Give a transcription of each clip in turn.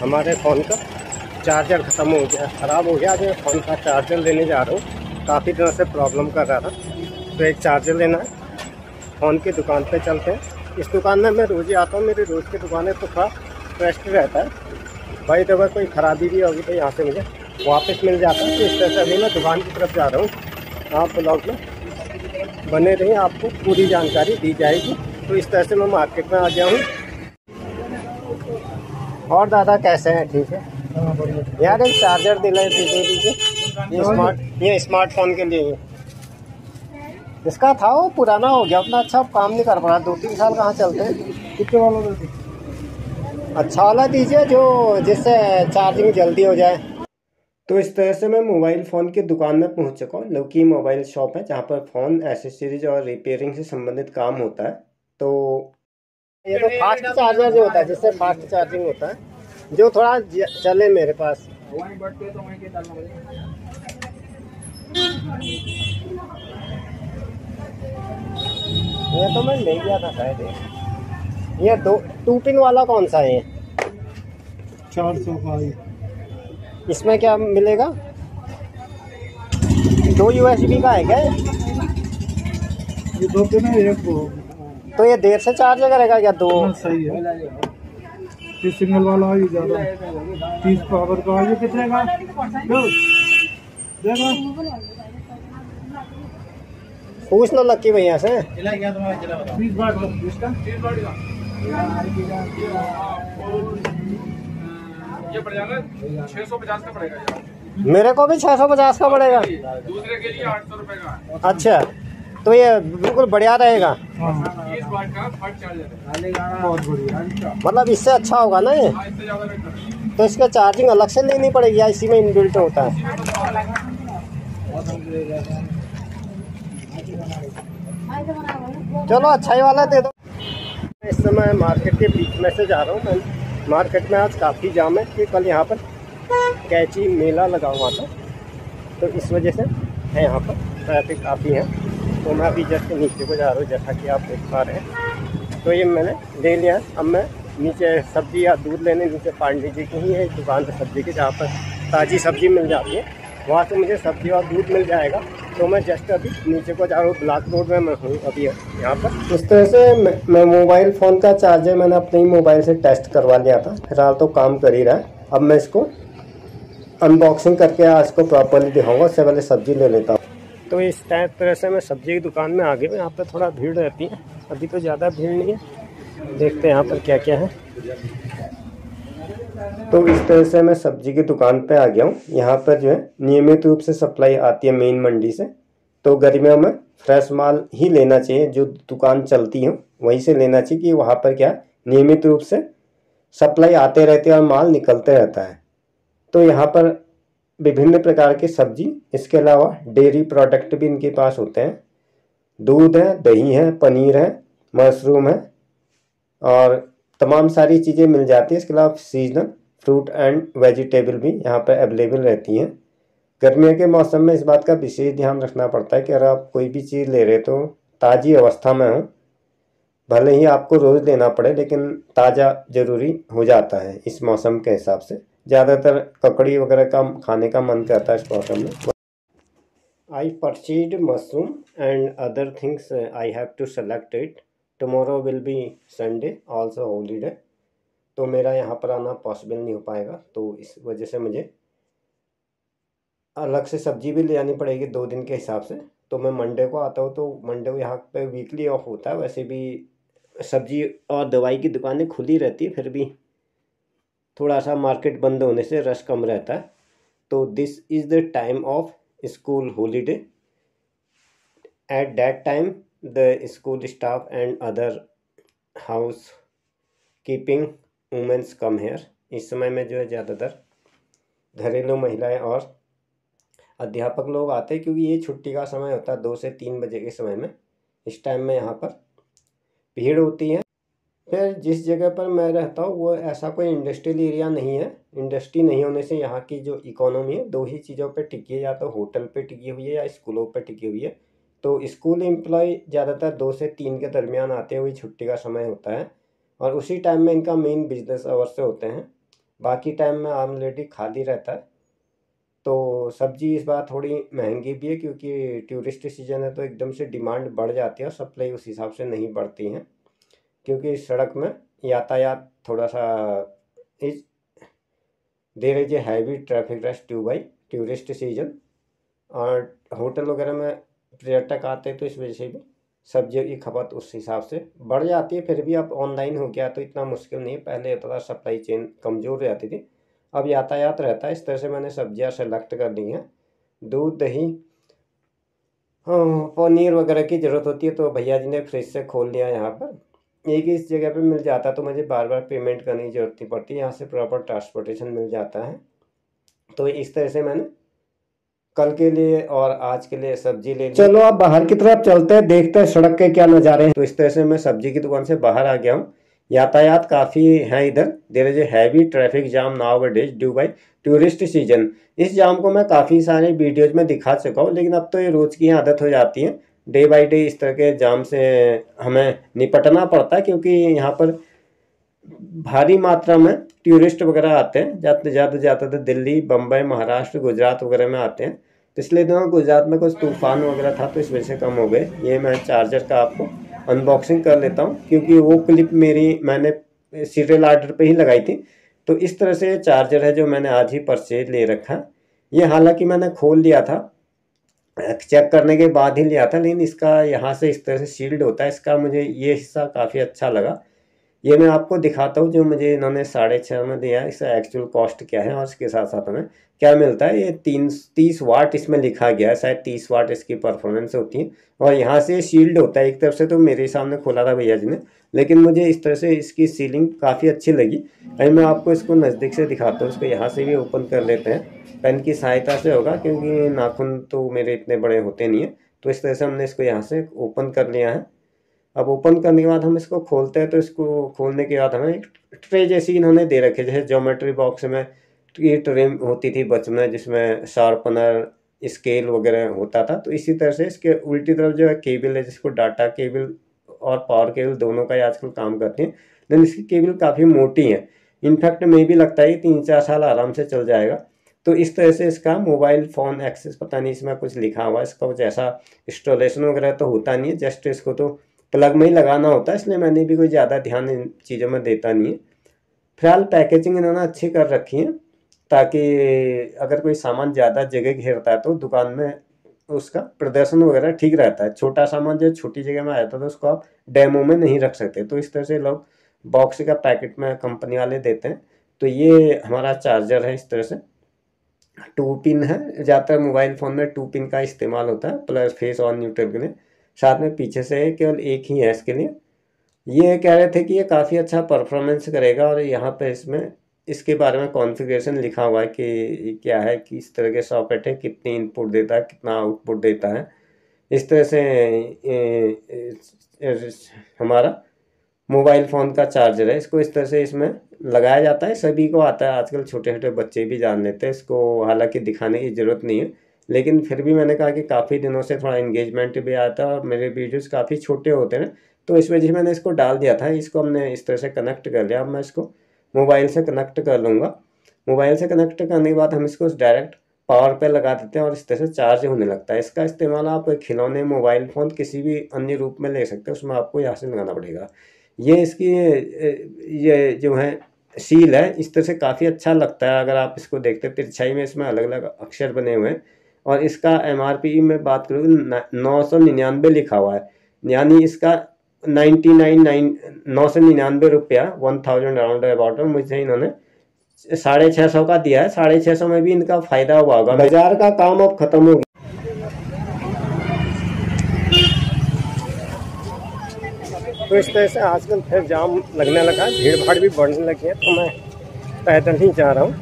हमारे फ़ोन का चार्जर ख़त्म हो गया, ख़राब हो गया। आज मैं फ़ोन का चार्जर लेने जा रहा हूँ। काफ़ी दिनों से प्रॉब्लम कर रहा था। तो एक चार्जर लेना है। फ़ोन की दुकान पे चलते हैं। इस दुकान में मैं रोज़ ही आता हूँ। मेरी रोज़ की दुकान है तो थोड़ा ट्रस्ट रहता है। भाई तो अगर कोई ख़राबी भी होगी तो यहाँ से मुझे वापस मिल जाता है। तो इस तरह से अभी मैं दुकान की तरफ़ जा रहा हूँ। आप ब्लॉग में बने रहिए। आपको पूरी जानकारी दी जाएगी। तो इस तरह से मैं मार्केट में आ गया हूँ। और दादा कैसे हैं? ठीक है? यार एक चार्जर दिलाए दीजिए दीजिए। ये स्मार्ट ये स्मार्टफ़ोन के लिए। इसका था वो पुराना हो गया उतना अच्छा काम नहीं कर पा दो तीन साल कहाँ चलते हैं? कितने वाला अच्छा वाला दीजिए जो जिससे चार्जिंग जल्दी हो जाए। तो इस तरह से मैं मोबाइल फ़ोन की दुकान में पहुँच चुका हूँ। लौकी मोबाइल शॉप है जहाँ पर फ़ोन एसेसरीज और रिपेयरिंग से संबंधित काम होता है। तो ये तो फास्ट चार्जर जो होता है जिससे फास्ट चार्जिंग होता है जो थोड़ा चले मेरे पास। ये तो मैं ले गया था शायद ये दो टू पिन वाला कौन सा है ये? चार सौ का इसमें क्या मिलेगा? दो यूएसबी का है क्या ये? दो के ना एक तो ये देर से चार्ज करेगा क्या दो? हाँ, सही है। ये सिंगल वाला है ये ज़्यादा। तीस पावर का ये कितने का? देखो। पूछ लो लक्की भैया से। बाट ये पड़ जाएगा छह सौ पचास का पड़ेगा। ये। मेरे को भी छः सौ पचास का पड़ेगा। दूसरे के लिए आठ सौ रुपए का। अच्छा तो ये बिल्कुल बढ़िया रहेगा। हाँ। वाट का फट चार्जर बहुत बढ़िया। मतलब इससे अच्छा होगा ना ये? हाँ, तो इसका चार्जिंग अलग से लेनी पड़ेगी या इसी में इनबिल्ट होता है? चलो अच्छा ही। वाला दे दो। इस समय मार्केट के बीच में से जा रहा हूँ मैं मार्केट में आज काफ़ी जाम है कि कल यहाँ पर कैची मेला लगा हुआ था। तो इस वजह से है यहाँ पर ट्रैफ़िक काफ़ी है। तो मैं अभी जस्ट नीचे को जा रहा हूँ जैसा कि आप देख पा रहे हैं। तो ये मैंने ले लिया। अब मैं नीचे सब्ज़ी या दूध लेने नीचे पांडे जी की ही है दुकान पर सब्ज़ी की जहाँ पर ताज़ी सब्ज़ी मिल जाती है। वहाँ से मुझे सब्ज़ी और दूध मिल जाएगा। तो मैं जस्ट अभी नीचे को जा रहा हूँ ब्लॉक रोड में मैं हूँ अभी यहाँ पर। इस तरह से मैं, मोबाइल फ़ोन का चार्जर मैंने अपने ही मोबाइल से टेस्ट करवा लिया था। फ़िलहाल तो काम कर ही रहा है। अब मैं इसको अनबॉक्सिंग करके आज इसको प्रॉपरली दिखाऊँगा उससे पहले सब्ज़ी ले लेता हूँ। तो इस टाइप तरह से मैं सब्ज़ी की दुकान में आ गया हूँ यहाँ पर थोड़ा भीड़ रहती है। अभी तो ज़्यादा भीड़ नहीं है। देखते हैं यहाँ पर क्या क्या है। तो इस तरह से मैं सब्ज़ी की दुकान पे आ गया हूँ। यहाँ पर जो है नियमित रूप से सप्लाई आती है मेन मंडी से। तो गर्मियों में फ्रेश माल ही लेना चाहिए। जो दुकान चलती हो, वहीं से लेना चाहिए कि वहाँ पर क्या नियमित रूप से सप्लाई आते रहते हैं और माल निकलते रहता है। तो यहाँ पर विभिन्न प्रकार की सब्ज़ी, इसके अलावा डेयरी प्रोडक्ट भी इनके पास होते हैं। दूध है, दही है, पनीर है, मशरूम है, और तमाम सारी चीज़ें मिल जाती हैं। इसके अलावा सीजनल फ्रूट एंड वेजिटेबल भी यहाँ पर अवेलेबल रहती हैं। गर्मियों के मौसम में इस बात का विशेष ध्यान रखना पड़ता है कि अगर आप कोई भी चीज़ ले रहे तो ताज़ी अवस्था में हो। भले ही आपको रोज़ लेना पड़े, लेकिन ताज़ा ज़रूरी हो जाता है इस मौसम के हिसाब से। ज़्यादातर ककड़ी वगैरह का खाने का मन करता है इस मौसम में। I purchased mushroom and other things I have to select it tomorrow will be Sunday also holiday. तो मेरा यहाँ पर आना पॉसिबल नहीं हो पाएगा तो इस वजह से मुझे अलग से सब्ज़ी भी ले आनी पड़ेगी दो दिन के हिसाब से। तो मैं मंडे को आता हूँ तो मंडे को यहाँ पे वीकली ऑफ़ होता है, वैसे भी सब्ज़ी और दवाई की दुकानें खुली रहती है, फिर भी थोड़ा सा मार्केट बंद होने से रश कम रहता है। तो this is the time of school holiday. At that time the school staff and other house keeping women's come here इस समय में जो है ज़्यादातर घरेलू महिलाएँ और अध्यापक लोग आते हैं क्योंकि ये छुट्टी का समय होता है, दो से तीन बजे के समय में। इस टाइम में यहाँ पर भीड़ होती है। फिर जिस जगह पर मैं रहता हूँ, वो ऐसा कोई इंडस्ट्रियल एरिया नहीं है। इंडस्ट्री नहीं होने से यहाँ की जो इकोनॉमी है, दो ही चीज़ों पे टिकी है। या तो होटल पे टिकी हुई है या स्कूलों पे टिकी हुई है। तो स्कूल एम्प्लॉय ज़्यादातर दो से तीन के दरमियान आते हुए छुट्टी का समय होता है और उसी टाइम में इनका मेन बिज़नेस आवर से होते हैं। बाकी टाइम में ऑलरेडी खाली रहता है। तो सब्ज़ी इस बार थोड़ी महँगी भी है, क्योंकि टूरिस्ट सीज़न है तो एकदम से डिमांड बढ़ जाती है और सप्लाई उस हिसाब से नहीं बढ़ती हैं। क्योंकि सड़क में यातायात थोड़ा सा इस there is a heavy traffic rush to by tourist season और होटल वगैरह में पर्यटक आते हैं तो इस वजह से भी सब्जियों की खपत उस हिसाब से बढ़ जाती है। फिर भी अब ऑनलाइन हो गया तो इतना मुश्किल नहीं है। पहले थोड़ा सप्लाई चेन कमज़ोर रहती थी। अब यातायात रहता है। इस तरह से मैंने सब्ज़ियाँ सेलेक्ट कर ली हैं। दूध, दही पनीर वगैरह की ज़रूरत होती है तो भैया जी ने फ्रिज से खोल लिया यहाँ पर। एक इस जगह पे मिल जाता तो मुझे बार बार पेमेंट करने की ज़रूरत नहीं पड़ती। यहाँ से प्रॉपर ट्रांसपोर्टेशन मिल जाता है। तो इस तरह से मैंने कल के लिए और आज के लिए सब्ज़ी ले चलो आप बाहर की तरफ़ चलते हैं देखते हैं सड़क के क्या नज़ारे हैं। तो इस तरह से मैं सब्ज़ी की दुकान से बाहर आ गया हूँ। यातायात काफ़ी है इधर। There is a heavy traffic jam nowadays due by tourist season इस जाम को मैं काफ़ी सारे वीडियोज़ में दिखा चुका हूँ लेकिन अब तो ये रोज़ की आदत हो जाती है। डे बाई डे इस तरह के जाम से हमें निपटना पड़ता है, क्योंकि यहाँ पर भारी मात्रा में टूरिस्ट वगैरह आते हैं, जाते, ज़्यादा ज़्यादातर दिल्ली बम्बई महाराष्ट्र, गुजरात वगैरह में आते हैं। पिछले दिनों गुजरात में कुछ तूफ़ान वगैरह था तो इस वजह से कम हो गए। ये मैं चार्जर का आपको अनबॉक्सिंग कर लेता हूँ, क्योंकि वो क्लिप मेरी मैंने सीरियल आर्डर पे ही लगाई थी। तो इस तरह से चार्जर है जो मैंने आज ही परचेज ले रखा ये हालाँकि मैंने खोल लिया था चेक करने के बाद ही लिया था लेकिन इसका यहाँ से इस तरह से शील्ड होता है, इसका मुझे ये हिस्सा काफ़ी अच्छा लगा। ये मैं आपको दिखाता हूँ जो मुझे इन्होंने साढ़े छः में दिया है, इसका एक्चुअल कॉस्ट क्या है, और इसके साथ साथ हमें क्या मिलता है, ये तीन, तीस वाट इसमें लिखा गया है, शायद तीस वाट इसकी परफॉर्मेंस होती है। और यहाँ से शील्ड होता है, एक तरफ़ से तो मेरे सामने खोला था भैया जी ने लेकिन मुझे इस तरह से इसकी सीलिंग काफ़ी अच्छी लगी। अभी मैं आपको इसको नज़दीक से दिखाता हूँ, इसको यहाँ से भी ओपन कर लेते हैं। पेन की सहायता से होगा, क्योंकि नाखून तो मेरे इतने बड़े होते नहीं हैं। तो इस तरह से हमने इसको यहाँ से ओपन कर लिया है। अब ओपन करने के बाद हम इसको खोलते हैं तो इसको खोलने के बाद हमें ट्रे जैसी इन्होंने दे रखी जैसे ज्योमेट्री बॉक्स में ये ट्रे होती थी बच में, जिसमें शार्पनर स्केल वगैरह होता था। तो इसी तरह से इसके उल्टी तरफ़ जो है केबल है, जिसको डाटा केबल और पावर केबल दोनों का ही आजकल काम करते हैं। लेकिन इसकी केबल काफ़ी मोटी है। इनफैक्ट में भी लगता है कि तीन चार साल आराम से चल जाएगा। तो इस तरह से इसका मोबाइल फ़ोन एक्सेस पता नहीं इसमें कुछ लिखा हुआ इसका कुछ ऐसा इंस्टॉलेशन वगैरह तो होता नहीं है। जस्ट इसको तो प्लग में ही लगाना होता है, इसलिए मैंने भी कोई ज़्यादा ध्यान इन चीज़ों में देता नहीं है। फ़िलहाल पैकेजिंग इन्होंने अच्छी कर रखी है, ताकि अगर कोई सामान ज़्यादा जगह घेरता है तो दुकान में उसका प्रदर्शन वगैरह ठीक रहता है। छोटा सामान जो छोटी जगह में आया था तो उसको आप डेमो में नहीं रख सकते। तो इस तरह से लोग बॉक्स का पैकेट में कंपनी वाले देते हैं। तो ये हमारा चार्जर है इस तरह से। टू पिन है, ज़्यादातर मोबाइल फ़ोन में टू पिन का इस्तेमाल होता है, प्लस फेस ऑन न्यूट्रल के लिए। साथ में पीछे से केवल एक ही है इसके लिए। ये कह रहे थे कि ये काफ़ी अच्छा परफॉर्मेंस करेगा और यहाँ पे इसमें इसके बारे में कॉन्फ़िगरेशन लिखा हुआ है कि क्या है, कि इस तरह के सॉकेट है, कितनी इनपुट देता है, कितना आउटपुट देता है। इस तरह से हमारा मोबाइल फ़ोन का चार्जर है। इसको इस तरह से इसमें लगाया जाता है। सभी को आता है। आजकल छोटे छोटे बच्चे भी जान लेते हैं। इसको हालाँकि दिखाने की ज़रूरत नहीं है। लेकिन फिर भी मैंने कहा कि काफ़ी दिनों से थोड़ा इंगेजमेंट भी आया था और मेरे वीडियोज़ काफ़ी छोटे होते हैं। तो इस वजह से मैंने इसको डाल दिया था। इसको हमने इस तरह से कनेक्ट कर लिया। अब मैं इसको मोबाइल से कनेक्ट कर लूँगा। मोबाइल से कनेक्ट करने के बाद हम इसको डायरेक्ट पावर पे लगा देते हैं और इस तरह से चार्ज होने लगता है। इसका इस्तेमाल आप खिलौने, मोबाइल फ़ोन, किसी भी अन्य रूप में ले सकते हैं, उसमें आपको यहाँ से लगाना पड़ेगा। ये इसकी, ये जो है, सील है। इस तरह से काफ़ी अच्छा लगता है अगर आप इसको देखते तिरछाई में इसमें अलग अलग अक्षर बने हुए हैं। और इसका एम में बात करूँ नौ सौ निन्यानवे लिखा हुआ है। यानी इसका नाइन्टी नाइन नाइन, नौ सौ निन्यानवे रुपया वन थाउज़ेंड अराउंड अबाउट मुझे इन्होंने साढ़े छः सौ का दिया है। साढ़े छः सौ में भी इनका फ़ायदा हुआ होगा। बाज़ार का काम अब ख़त्म हो गया। तो इस तरह से आजकल फिर जाम लगने लगा भीड़ भाड़ भी बढ़ने लगी है तो मैं पैदल ही जा रहा हूँ।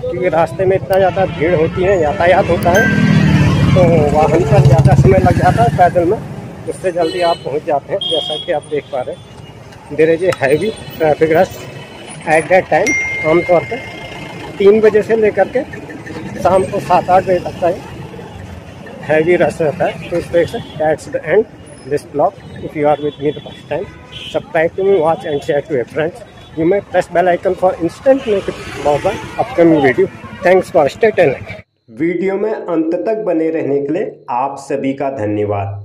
क्योंकि रास्ते में इतना ज़्यादा भीड़ होती है, यातायात होता है तो वाहन पर ज़्यादा समय लग जाता है पैदल में। उससे जल्दी आप पहुँच जाते हैं, जैसा कि आप देख पा रहे हैं। There is a heavy traffic rush at that time आमतौर पर तीन बजे से लेकर के शाम को सात आठ बजे तक का हैवी रश रहता है। तो इस तरह से that's the end this blog if you are with me the first time subscribe to me watch and share to your friends you may press bell icon for instant notification more upcoming video thanks for stay video में अंत तक बने रहने के लिए आप सभी का धन्यवाद।